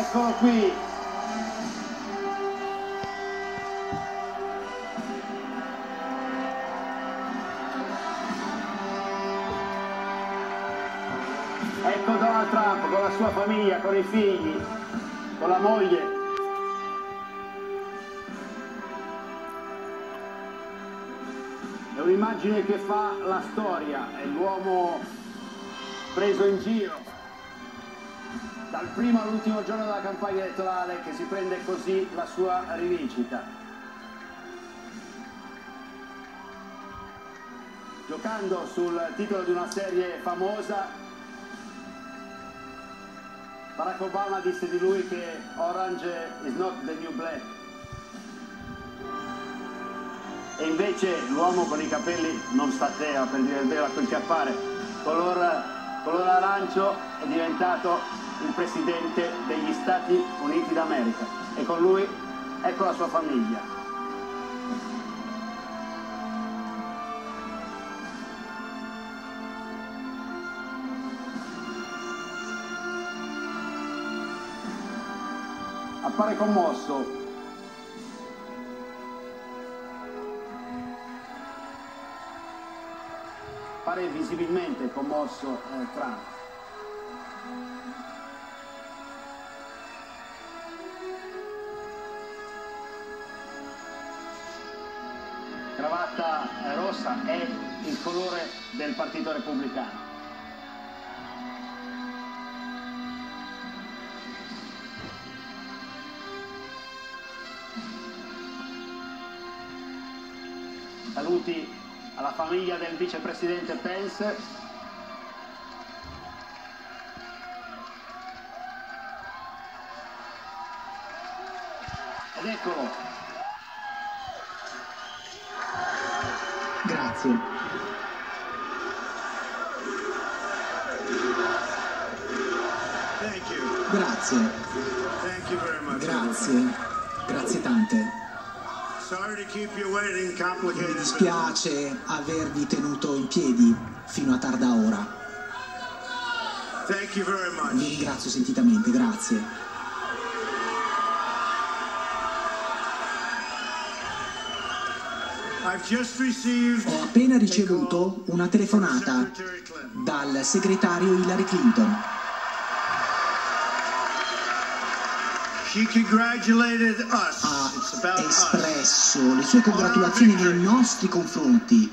Eccolo qui. Ecco Donald Trump con la sua famiglia, con i figli, con la moglie. È un'immagine che fa la storia, è l'uomo preso in giro dal primo all'ultimo giorno della campagna elettorale che si prende così la sua rivincita. Giocando sul titolo di una serie famosa, Barack Obama disse di lui che Orange is not the new black. E invece l'uomo con i capelli non sta a terra, per dire il vero, a quel che appare, color, color arancio è diventato il presidente degli Stati Uniti d'America e con lui ecco la sua famiglia. Appare commosso. Visibilmente commosso eh, Trump. Cravatta rossa è il colore del Partito Repubblicano. Saluti alla famiglia del vicepresidente Pence. Ed eccolo, You. Grazie. Grazie. Grazie tante. Mi dispiace avervi tenuto in piedi fino a tarda ora. Vi ringrazio sentitamente, grazie. Ho appena ricevuto una telefonata dal segretario Hillary Clinton. Ha espresso le sue congratulazioni nei nostri confronti.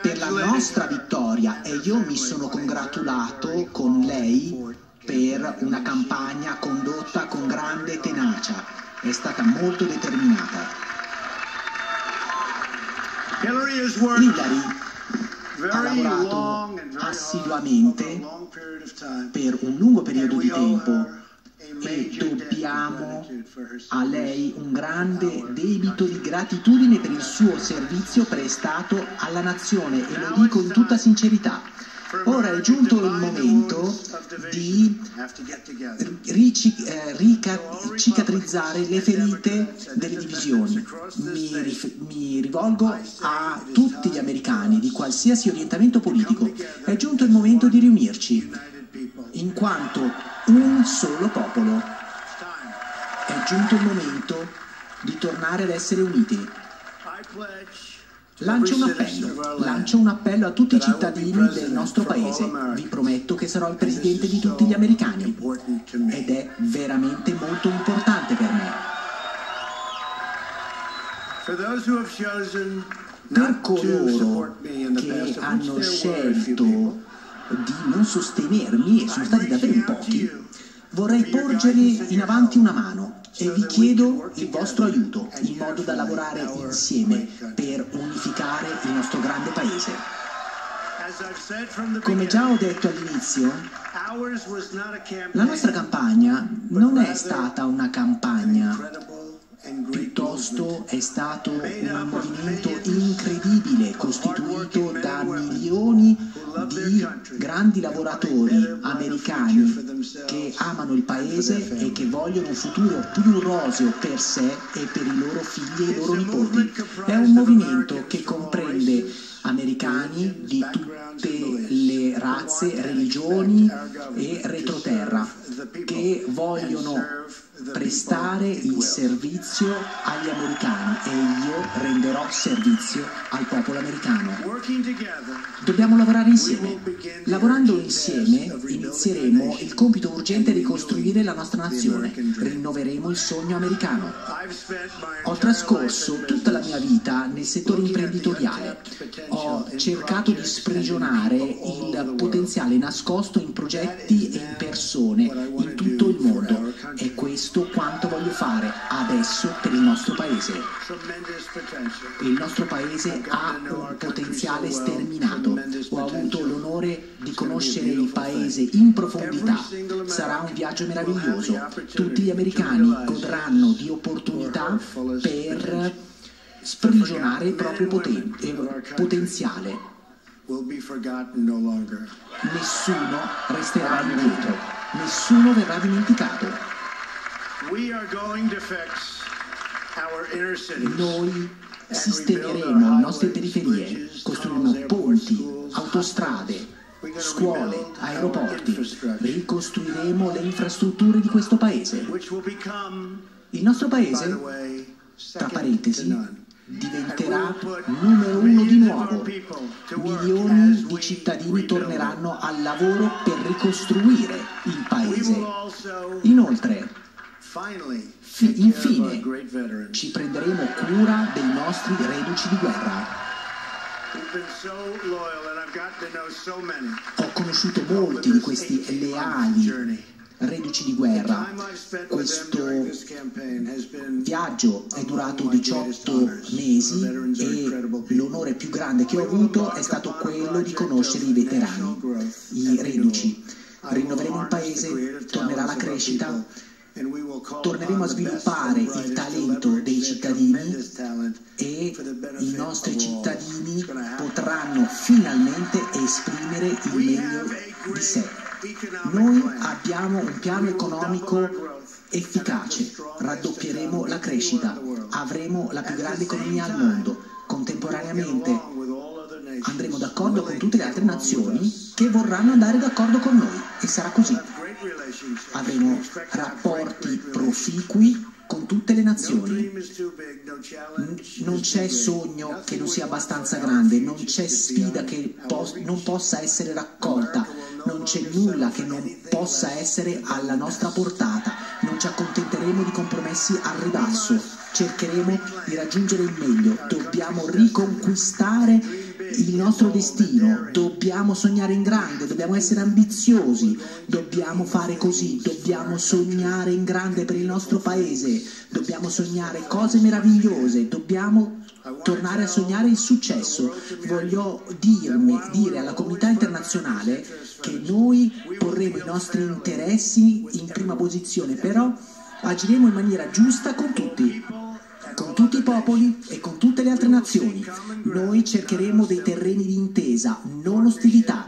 Per la nostra vittoria. E io mi sono congratulato con lei per una campagna condotta con grande tenacia. È stata molto determinata. Hillary ha lavorato assiduamente per un lungo periodo di tempo e dobbiamo a lei un grande debito di gratitudine per il suo servizio prestato alla nazione e lo dico in tutta sincerità. Ora è giunto il momento di Have to get together. rici- eh, le ferite delle divisioni. Mi, mi rivolgo a tutti gli americani di qualsiasi orientamento politico. È giunto il momento di riunirci in quanto un solo popolo. È giunto il momento di tornare ad essere uniti. Lancio un appello, lancio un appello a tutti i cittadini del nostro paese. Vi prometto che sarò il presidente di tutti gli americani ed è veramente molto importante per me. Per coloro che hanno scelto di non sostenermi, e sono stati davvero pochi, vorrei porgere in avanti una mano e vi chiedo il vostro aiuto in modo da lavorare insieme per unificare il nostro grande paese. Come già ho detto all'inizio, la nostra campagna non è stata una campagna, piuttosto è stato un movimento incredibile costituito da milioni di grandi lavoratori americani che amano il paese e che vogliono un futuro più roseo per sé e per i loro figli e i loro nipoti. È un movimento che comprende americani di tutte le razze, religioni e retroterra che vogliono prestare il servizio agli americani e io renderò servizio al popolo americano. Dobbiamo lavorare insieme. Lavorando insieme inizieremo il compito urgente di costruire la nostra nazione. Rinnoveremo il sogno americano. Ho trascorso tutta la mia vita nel settore imprenditoriale. Ho cercato di sprigionare il potenziale nascosto in progetti e in persone in tutto il mondo. È questo quanto voglio fare adesso per il nostro paese. Il nostro paese ha un potenziale sterminato. Ho avuto l'onore di conoscere il paese in profondità. Sarà un viaggio meraviglioso. Tutti gli americani godranno di opportunità per sprigionare il proprio poten- eh, potenziale. Nessuno resterà indietro, nessuno verrà dimenticato. Noi sistemeremo le nostre periferie, costruiremo ponti, autostrade, scuole, aeroporti, ricostruiremo le infrastrutture di questo paese. Il nostro paese, tra parentesi, diventerà numero uno di nuovo. Milioni di cittadini torneranno al lavoro per ricostruire il paese. Inoltre, infine, ci prenderemo cura dei nostri reduci di guerra. Ho conosciuto molti di questi leali reduci di guerra. Questo viaggio è durato 18 mesi e l'onore più grande che ho avuto è stato quello di conoscere i veterani, i reduci. Rinnoveremo il paese, tornerà la crescita, torneremo a sviluppare il talento dei cittadini e i nostri cittadini potranno finalmente esprimere il meglio di sé. Noi abbiamo un piano economico efficace, raddoppieremo la crescita, avremo la più grande economia al mondo. Contemporaneamente andremo d'accordo con tutte le altre nazioni che vorranno andare d'accordo con noi e sarà così. Avremo rapporti proficui con tutte le nazioni. Non c'è sogno che non sia abbastanza grande, non c'è sfida che pos- non possa essere raccolta, non c'è nulla che non possa essere alla nostra portata. Non ci accontenteremo di compromessi al ribasso, cercheremo di raggiungere il meglio. Dobbiamo riconquistare il nostro destino, dobbiamo sognare in grande, dobbiamo essere ambiziosi, dobbiamo fare così, dobbiamo sognare in grande per il nostro paese, dobbiamo sognare cose meravigliose, dobbiamo tornare a sognare il successo. Voglio dirmi, dire alla comunità internazionale che noi porremo i nostri interessi in prima posizione, però agiremo in maniera giusta con tutti con tutti i popoli e con tutte le altre nazioni. Noi cercheremo dei terreni di intesa, non ostilità.